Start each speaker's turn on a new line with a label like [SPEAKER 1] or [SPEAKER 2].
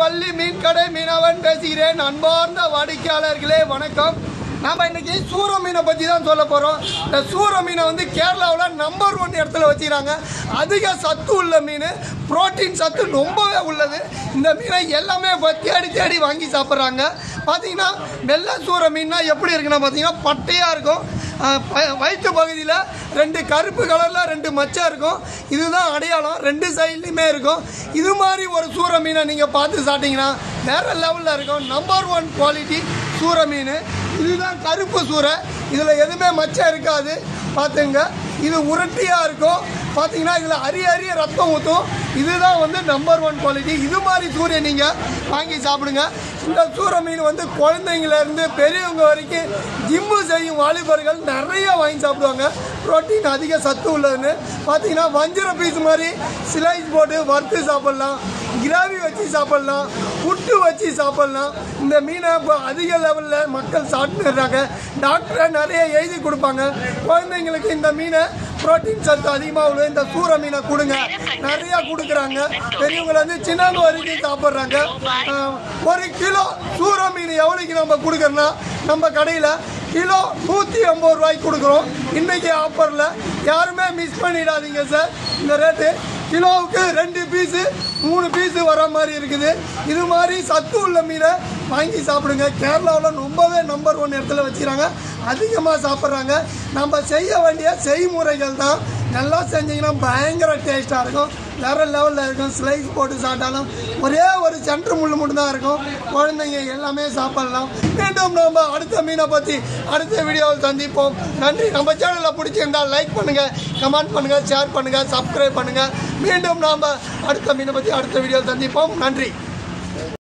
[SPEAKER 1] வள்ளி மீன் கடை மீனவன் பேசுகிறேன். அன்பார்ந்த வாடிக்கையாளர்களே வணக்கம். நாம் இன்னைக்கு சூர மீனை பற்றி தான் சொல்ல போகிறோம் இந்த சூர மீனை வந்து கேரளாவில் நம்பர் ஒன் இடத்துல வச்சுக்கிறாங்க. அதிக சத்து உள்ள மீன் புரோட்டீன் சத்து ரொம்பவே உள்ளது. இந்த மீனை எல்லாமே இப்போ தேடி தேடி வாங்கி சாப்பிட்றாங்க. பார்த்தீங்கன்னா வெள்ளை சூர மீன்னா எப்படி இருக்குன்னா பார்த்தீங்கன்னா பட்டையாக இருக்கும். வயிற்று பகுதியில் ரெண்டு கருப்பு கலரில் ரெண்டு மச்சம் இருக்கும். இதுதான் அடையாளம். ரெண்டு சைட்லையுமே இருக்கும். இது மாதிரி ஒரு சூற மீனை நீங்கள் பார்த்து சாப்பிட்டீங்கன்னா வேறு லெவலில் இருக்கும். நம்பர் ஒன் குவாலிட்டி சூற மீன். இதுதான் கருப்பு சூரை. இதில் எதுவுமே மச்சம் இருக்காது. பார்த்துங்க. இது உருட்டியாக இருக்கும். பார்த்தீங்கன்னா இதில் அரிய அரிய ரத்தம் ஊற்றும் இதுதான் வந்து நம்பர் ஒன் குவாலிட்டி இது மாதிரி சூரிய நீங்கள் வாங்கி சாப்பிடுங்க. இந்த சூர மீன் வந்து குழந்தைங்கலேருந்து பெரியவங்க வரைக்கும் ஜிம்மு செய்யும் வாலிபர்கள் நிறைய வாங்கி சாப்பிடுவாங்க. ப்ரோட்டீன் அதிக சத்து உள்ளதுன்னு. பார்த்தீங்கன்னா வஞ்சிர பீஸ் மாதிரி ஸ்லைஸ் போட்டு வறுத்து சாப்பிட்லாம். கிராவி வச்சு சாப்பிட்லாம். புட்டு வச்சு சாப்பிட்லாம். இந்த மீனை இப்போ அதிக லெவலில் மக்கள் சாப்பிட்டுறாங்க டாக்டரை நிறைய எழுதி கொடுப்பாங்க. குழந்தைங்களுக்கு இந்த மீனை புரோட்டீன் சத்து அதிகமாக உள்ள இந்த சூர மீனை கொடுங்க. நிறையா கொடுக்குறாங்க. பெரியவங்க வந்து சின்னவங்க வரைக்கும் சாப்பிட்றாங்க. ஒரு கிலோ சூர மீன் எவ்வளோக்கு நம்ம கொடுக்குறோன்னா நம்ம கடையில் கிலோ நூற்றி ஐம்பது ரூபாய்க்கு கொடுக்குறோம். இன்றைக்கி ஆஃபரில் யாருமே மிஸ் பண்ணிடாதீங்க சார் இந்த ரேட்டு கிலோவுக்கு ரெண்டு பீஸு மூணு பீஸு வர மாதிரி இருக்குது. இது மாதிரி சத்து உள்ள மீனை வாங்கி சாப்பிடுங்க. கேரளாவில் ரொம்பவே நம்பர் ஒன் இடத்துல வச்சுக்கிறாங்க. அதிகமாக சாப்பிட்றாங்க. நம்ம செய்ய வேண்டிய செய்முறைகள் தான். நல்லா செஞ்சிங்கன்னா பயங்கர டேஸ்ட்டாக இருக்கும். வேறு லெவலில் இருக்கும். ஸ்லைஸ் போட்டு சாப்பிட்டாலும் ஒரே ஒரு சென்ட்ரு முள்ளு மட்டும்தான் இருக்கும். குழந்தைங்க எல்லாமே சாப்பிடலாம். மீண்டும் நம்ம அடுத்த மீனை பற்றி அடுத்த வீடியோவில் சந்திப்போம். நன்றி. நம்ம சேனலில் பிடிச்சிருந்தால் லைக் பண்ணுங்கள் கமெண்ட் பண்ணுங்கள் ஷேர் பண்ணுங்கள் சப்ஸ்கிரைப் பண்ணுங்கள் மீண்டும் நாம் அடுத்த மீனை பற்றி அடுத்த வீடியோவில் சந்திப்போம். நன்றி.